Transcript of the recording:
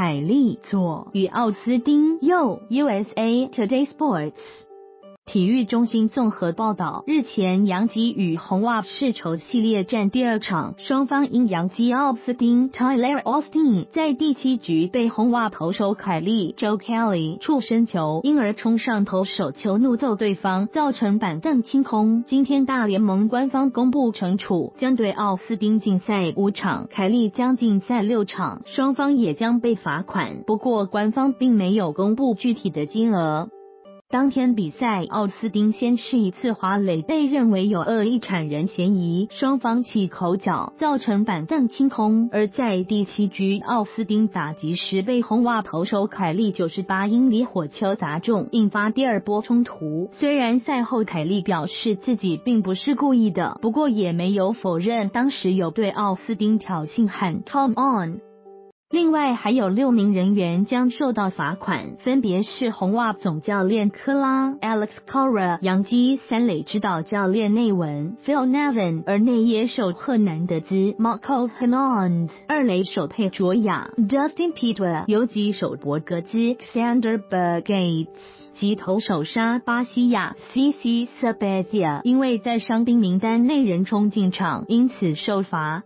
凯利左与奥斯汀右。USA Today Sports。体育中心综合报道，日前杨基与红袜世仇系列战第二场，双方因杨基奥斯汀 Tyler Austin 在第七局被红袜投手凯利 Joe Kelly 触身球，因而冲上投手球怒揍对方，造成板凳清空。今天大联盟官方公布惩处，将对奥斯汀禁赛五场，凯利将禁赛六场，双方也将被罚款。不过官方并没有公布具体的金额。当天比赛，奥斯丁先是一次滑垒，被认为有恶意铲人嫌疑，双方起口角，造成板凳清空。而在第七局，奥斯丁打击时被红袜投手凯利九十八英里火球砸中，引发第二波冲突。虽然赛后凯利表示自己并不是故意的，不过也没有否认当时有对奥斯丁挑衅喊 “Come on”。另外还有六名人员将受到罚款，分别是红袜总教练科拉 Alex Cora、杨基三垒指导教练内文 Phil Nevin，而内野手赫南德兹 Marco h e r n a n d 二垒手佩卓亚 Dustin Pedroia，游击手博格兹 Xander Bergates，及投手沙巴西亚 CC Sabathia，因为在伤兵名单内人冲进场，因此受罚。